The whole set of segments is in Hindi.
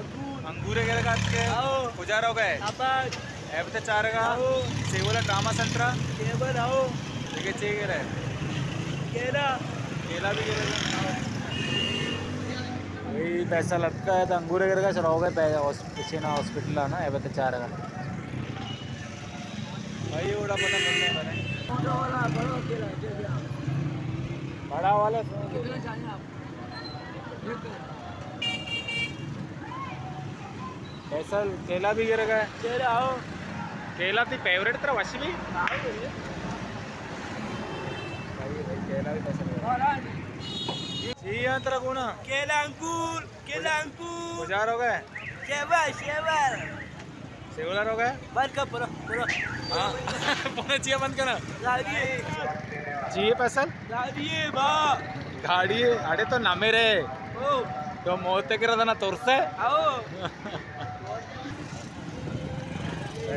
अंगूरे का के पुजार हो गए? ऐपते चार का? सेवला ड्रामा सेंटरा? ठीक चे गेले केला। भी गेले वही पैसा लगता है तो अंगूरे गेले का चला हो गए पीछे ना हॉस्पिटल ना ऐपते चार का? भाई ओड़ा पता करने मैंने बड़ा वाला ऐसा केला भी गिर गया। केला ती फेवरेट तेरा वश भी। भाई भाई केला भी पसंद जी हाँ तेरा गुण केला अंकुर केला अंकुर। गुजार हो गए? शेवर शेवर सेवलर हो गए? बंद कर पूरा पूरा हाँ। पुणे चाहिए बंद करा लाइए चाहिए पैसा? लाइए बा गाड़ी गाड़ी तो ना मेरे ओ। तो मोते गिरा ना तोरसे। आओ।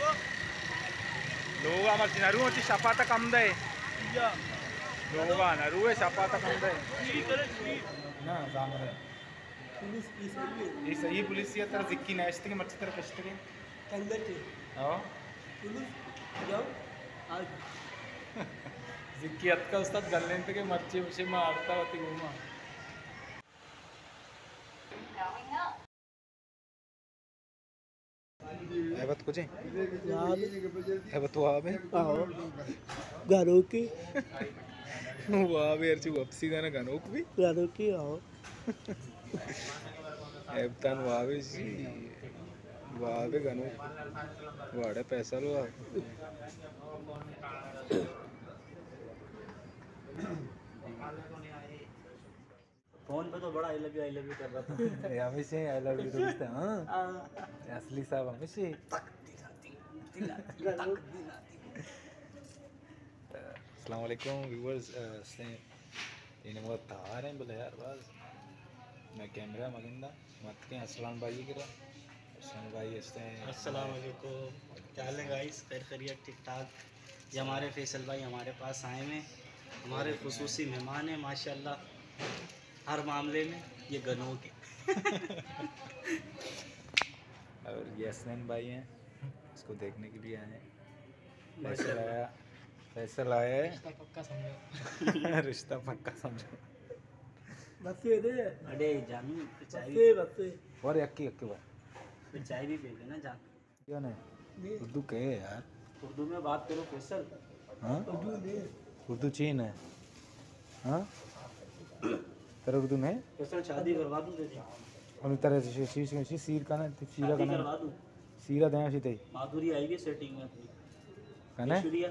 लोग आमर चिनारु होची सपाटा कम दे लोगा नारु है सपाटा कम दे ना जामर पुलिस इस ये पुलिस ये तर जिक्की नेस्ट के मच्छी तर पेस्ट के कंदर थे हाँ पुलिस आज जिक्की अतकल स्तर गलने तक के मच्छी मुझे मारता होती हूँ माँ कुछ ऐबत वो आवे घरों की। वो आवे अर्ची वापसी गाना गनोक भी। घरों की आओ। ऐबतान वो आवे सी वो आवे गनोक वाड़े पैसा लो फ़ोन पे तो बड़ा I love you I love you कर रहा था। हमेशा आई लव यू दोस्त हाँ असली साहब हमेशा तार हैं बोले यार बस मैं कैमरा मगिंदा मत के असलाम भाई की असलाम भाई अस्सलाम वालेकुम क्या हाल है गाइस खैर खैरियत ठीक ठाक? ये हमारे फैसल भाई हमारे पास आए हैं। हमारे खसूसी मेहमान हैं माशाल्लाह। हर मामले में ये गनों के और ये असनैन भाई हैं। इसको देखने के लिए आए हैं फैसल आया फैसल आया है पक्का समझो रिश्ता पक्का समझो बस दे अरे जानू तो चाय बस बस और यक्की यक्की भी चाय भी पी लेना जान क्या नहीं उर्दू कहे यार उर्दू में बात करो फैसल हाँ उर्दू दे उर्दू चीन है हाँ तेरा उर्दू में फैसल शादी करवा दूँ तुझे और तेरा शी शी शी शी सीर का ना सीरा का ना दूँ सीरा दया शी ते माधुरी आएगी सेटिंग में अपनी। ऐश्वर्या।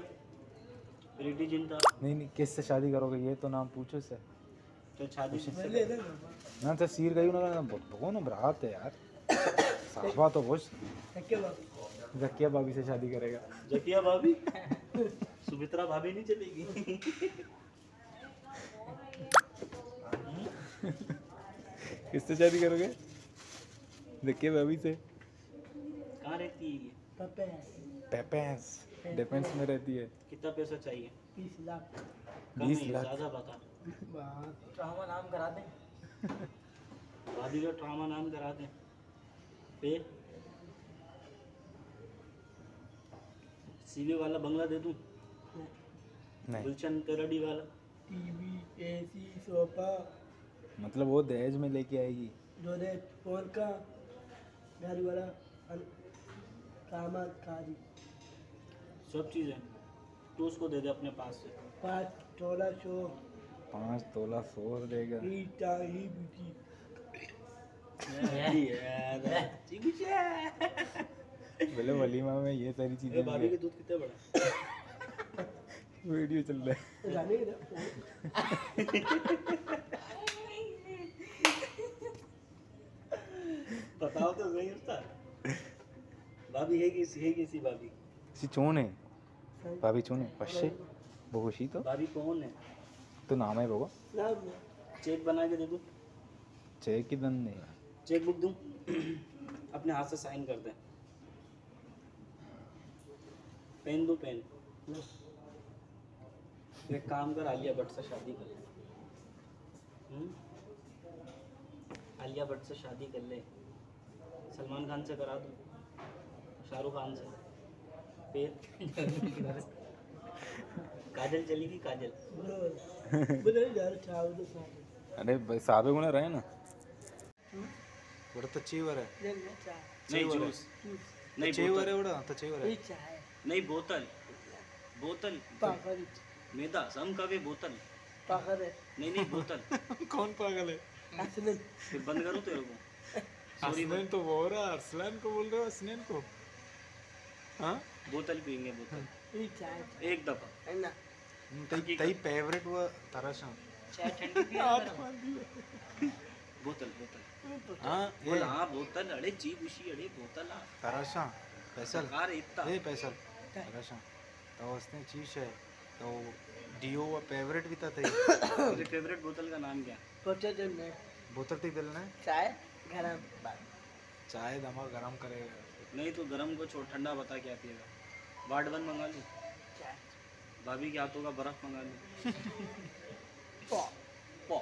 प्रीति ज़िंदा नहीं नहीं किससे शादी करोगे? ये तो नाम पूछो से तो शादी ले ले ना तो सीर गई ना भगवान ना बरात है यार। साहबा तो बात जकिया भाभी से शादी करेगा। जकिया भाभी? सुमित्रा भाभी नहीं चलेगी? किससे शादी करोगे? जकिया भाभी से। रहती है ये? पेपेंस डिफेंस में रहती है। कितना पैसा चाहिए? बीस लाख। बीस लाख। ज़्यादा बता। ट्रामा नाम करा दे। भाभी का ट्रामा नाम करा दें। फिर सीवी वाला बंगला दे दूँ? नहीं। गुलशन करड़ी वाला। TV AC sofa. मतलब वो दहेज में लेके आएगी। जो दे फ़ोन का। घर वाला। अन- सामान कारी सब चीज़ें तू उसको दे दे अपने पास से। पाँच तोला शो। पाँच तोला सोर देगा। ईटा ही बीटी बोले वलीमा में ये सारी चीज़ें भाभी के दूध कितने बड़ा वीडियो चल रहा है जाने के ना बताओ तो हे किसी भाभी? सी चोने भाभी चोने पश्चे। बोशी तो? भाभी कौन है? तो नाम है बगो है। चेक बना के दे दूँ? चेक की दन नहीं चेक बुक दूँ? अपने हाथ से साइन कर दें। पेन दो पेन। एक काम कर आलिया भट्ट से शादी कर ले। हम्म? आलिया भट्ट से शादी कर ले। सलमान खान से करा दूँ? शाहरुख खान से। फिर काजल चलेगी काजल। बोले यार चावल तो साथ अरे भाई साबे गुने रहे ना। बड़ा तो चीवर है। नहीं जूस। नहीं चीवर बोतल। है बड़ा तो चीवर है। चाय। नहीं बोतल। बोतल। पाखर मेदा सम कवे बोतल। पाखर है नहीं नहीं बोतल। कौन पागल है? असलन फिर बंद करो तेरे को। सॉरी असलन तो वो रहा अरसलान को बोल रहे हो असनैन को। हाँ? बोतल पियेंगे बोतल। चाय एक दफ़ा। ना? तई तई फेवरेट हुआ तरशा। चाय ठंडी पिए बोतल बोतल। हाँ बोल हाँ बोतल अड़े जी खुशी अड़े बोतल हाँ। तरशा पैसल कार इतना। ए पैसल तरशा। तो उसने चीज़ है तो डीओ वा फेवरेट भी था तई। तेरे फेवरेट बोतल का नाम क्या? पहुँचे तो नहीं बोतल तई दिल ने। चाय? गरम। चाय दमा गरम करेगा नहीं तो गरम को छोड़ ठंडा बता क्या पिएगा? वार्ड वन मंगा लूँ? भाभी के हाथों का बर्फ़ मंगा लूँ। पॉ पॉ।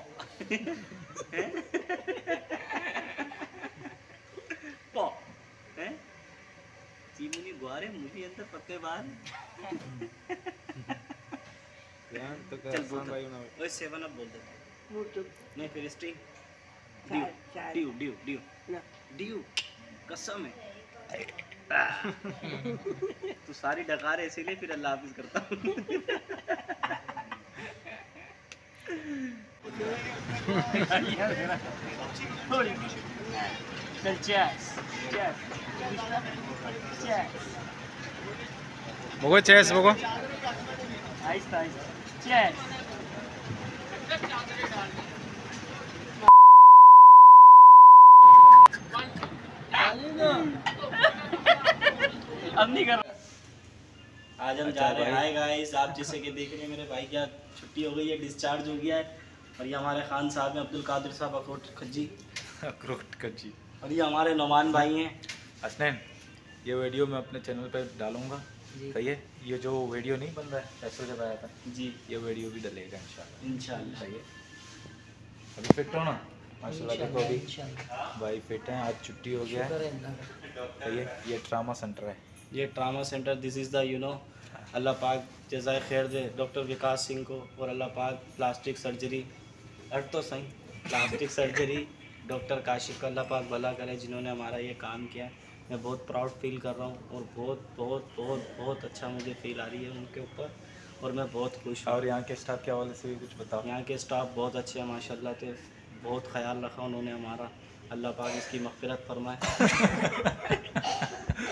पॉ हैं? चीमुनी गुआरे मुझे अंदर पत्ते बाहर यार तो चल कर बोतल भाई ना ओए सेवन अप बोल दे। तो नहीं फिर स्ट्रिंग ड्यू ड्यू ड्यू ड्यू। ड्यू कसम है। तू सारी डकारे इसीलिए फिर अल्लाह हाफिज करता हूँ। चल चेस चेस चेस बगो चेस बगो आहिस्ता आहिस्ता। चेस अरे ना अब नहीं कर आज हम जा रहे हैं। हाय गाइस आप जैसे कि देख रहे हैं मेरे भाई क्या छुट्टी हो गई है डिस्चार्ज हो गया है। और ये हमारे खान साहब हैं अब्दुल कादिर साहब अखरोट खज्जी। अखरोट कच्ची और ये हमारे नौमान भाई हैं। असनैन ये वीडियो मैं अपने चैनल पे डालूँगा। सही है? ये जो वीडियो नहीं बन रहा है ऐसे जब आया था जी। ये वीडियो भी डलेगा इंशाल्लाह। इंशाल्लाह। सही है? अभी फिट हो ना? माशाल्लाह देखो अभी। भाई फिट हैं आज छुट्टी हो गया है। है ये ट्रामा सेंटर है। ये trauma centre this is the you know Allah पाक जजाय खैर दे डॉक्टर विकास सिंह को और अल्लाह पाक प्लास्टिक सर्जरी अर्थ तो सही प्लास्टिक सर्जरी डॉक्टर काशिफ का अल्लाह पाक भला करे जिन्होंने हमारा ये काम किया मैं बहुत प्राउड फील कर रहा हूँ और बहुत बहुत बहुत बहुत अच्छा मुझे फील आ रही है उनके ऊपर और मैं बहुत खुश हूँ। और यहाँ के स्टाफ के हवाले से भी कुछ बताओ। यहाँ के स्टाफ बहुत अच्छे हैं माशाल्लाह थे बहुत ख्याल रखा उन्होंने हमारा। अल्लाह पाक इसकी मगफिरत फरमाए।